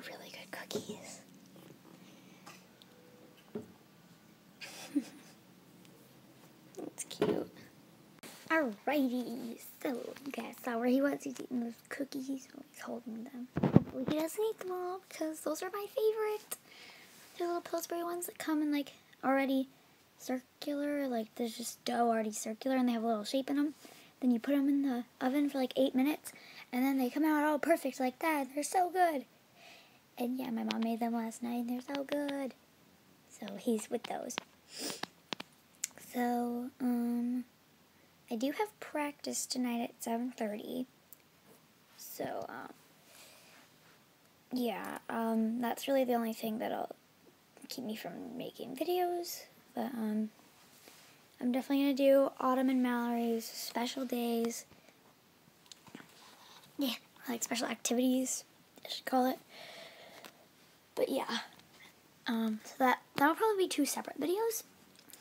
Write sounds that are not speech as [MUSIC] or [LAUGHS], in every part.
are really good cookies. [LAUGHS] That's cute. Alrighty, so you guys saw where he was. He's eating those cookies. He's holding them. Hopefully he doesn't eat them all because those are my favorite. The little Pillsbury ones that come in like already circular. Like there's just dough already circular and they have a little shape in them. Then you put them in the oven for like eight minutes and then they come out all perfect like that. They're so good. And yeah, my mom made them last night and they're so good. So he's with those. So, um, I do have practice tonight at 7.30. So, um, yeah, um, that's really the only thing that'll keep me from making videos. But, um, I'm definitely going to do Autumn and Mallory's special days. Yeah, like special activities, I should call it. But yeah, um, so that, that'll probably be two separate videos.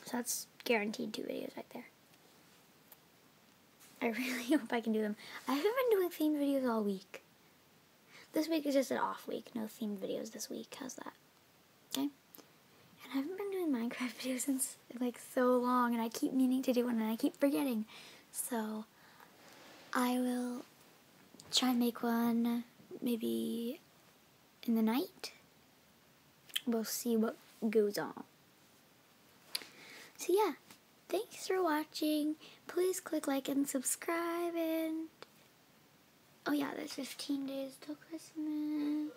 So that's guaranteed two videos right there. I [LAUGHS] really hope I can do them. I haven't been doing themed videos all week. This week is just an off week. No themed videos this week. How's that? Okay? And I haven't been doing Minecraft [LAUGHS] videos since like so long and I keep meaning to do one and I keep forgetting. So I will try and make one maybe in the night. We'll see what goes on. So yeah, thanks for watching. Please click like and subscribe and oh yeah, there's 15 days till Christmas.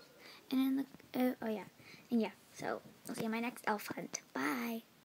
And in the uh, oh yeah, and yeah. So I'll see you in my next elf hunt. Bye.